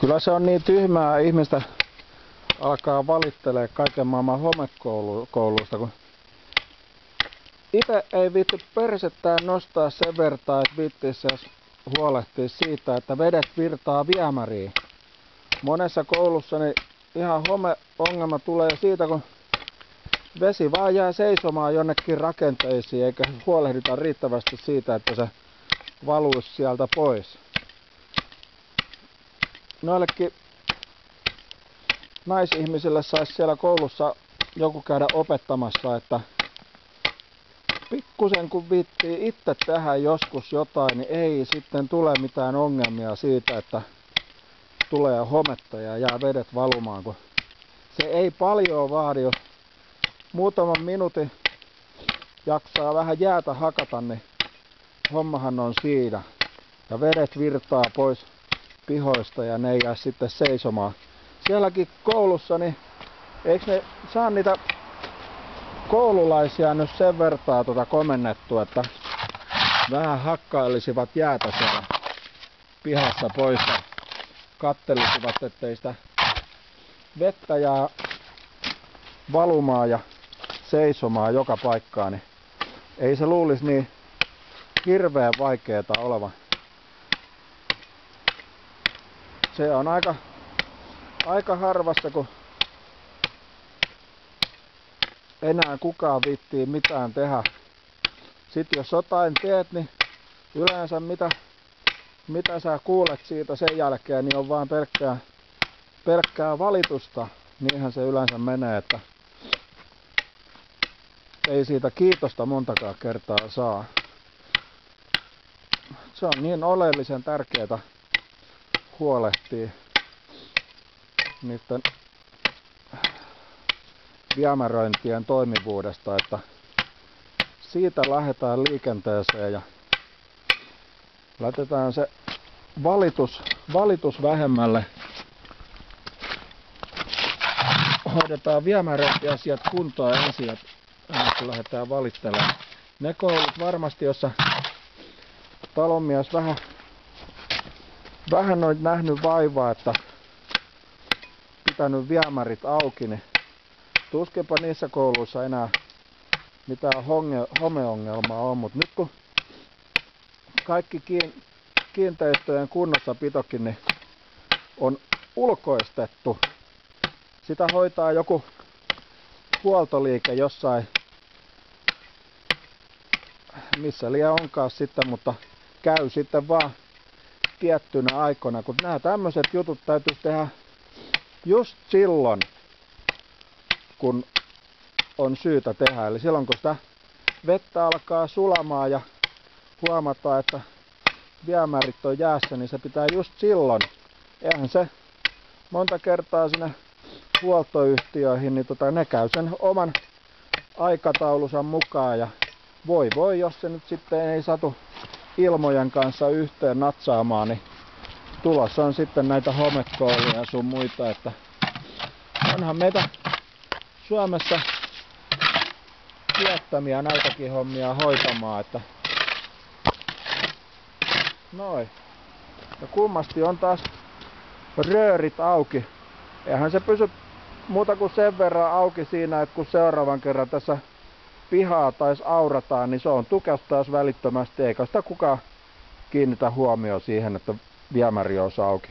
Kyllä se on niin tyhmää ihmistä alkaa valittelee kaiken maailman homekouluista, kun itse ei viitti persettään nostaa sen vertaa, että viittiisi huolehtia siitä, että vedet virtaa viemäriin. Monessa koulussa niin ihan homeongelma tulee siitä, kun vesi vaan jää seisomaan jonnekin rakenteisiin, eikä huolehdita riittävästi siitä, että se valuisi sieltä pois. Noillekin naisihmisille saisi siellä koulussa joku käydä opettamassa, että pikkusen kun viittii itse tehdä joskus jotain, niin ei sitten tule mitään ongelmia siitä, että tulee hometta ja jää vedet valumaan, kun se ei paljon vaadi, jos muutaman minuutin jaksaa vähän jäätä hakata, niin hommahan on siinä. Ja vedet virtaa pois pihoista ja ne ei jää sitten seisomaan. Sielläkin koulussa, niin eikö ne saa niitä koululaisia nyt sen vertaa tuota komennettu, että vähän hakkailisivat jäätä siellä pihassa pois ja kattelisivat, ettei sitä vettä jää valumaan ja seisomaan joka paikkaan, niin ei se luulisi niin hirveän vaikeeta olevan. Se on aika, aika harvassa, kun enää kukaan vittii mitään tehdä. Sitten jos jotain teet, niin yleensä mitä, mitä sä kuulet siitä sen jälkeen, niin on vaan pelkkää, pelkkää valitusta. Niinhän se yleensä menee, että ei siitä kiitosta montakaan kertaa saa. Se on niin oleellisen tärkeää huolehtia niiden viemäröintien toimivuudesta, että siitä lähdetään liikenteeseen ja laitetaan se valitus, valitus vähemmälle. Hoidetaan viemäröintiasiat kuntoon ensin, kun lähdetään valittelemaan. Ne koulut varmasti, jossa talonmies vähän, vähän on nähnyt vaivaa, että pitänyt viemärit auki, niin tuskinpa niissä kouluissa enää mitään homeongelmaa on, mutta nyt kun kaikki kiinteistöjen kunnossapitokin niin on ulkoistettu, sitä hoitaa joku huoltoliike jossain, missä liian onkaan sitten, mutta käy sitten vaan tiettynä aikoina, kun nämä tämmöiset jutut täytyy tehdä just silloin, kun on syytä tehdä. Eli silloin kun sitä vettä alkaa sulamaan ja huomataan, että viemärit on jäässä, niin se pitää just silloin. Eihän se monta kertaa sinne huoltoyhtiöihin, niin tota, ne käy sen oman aikataulunsa mukaan ja voi voi, jos se nyt sitten ei satu ilmojen kanssa yhteen natsaamaan, niin tulossa on sitten näitä homekouluja ja sun muita, että onhan meitä Suomessa työttömiä näitäkin hommia hoitamaan, että noin. Ja kummasti on taas röörit auki. Eihän se pysy muuta kuin sen verran auki siinä, että kun seuraavan kerran tässä pihaa taisi aurataan, niin se on tukeuttaisi välittömästi, eikä sitä kukaan kiinnitä huomioon siihen, että viemäri olisi auki.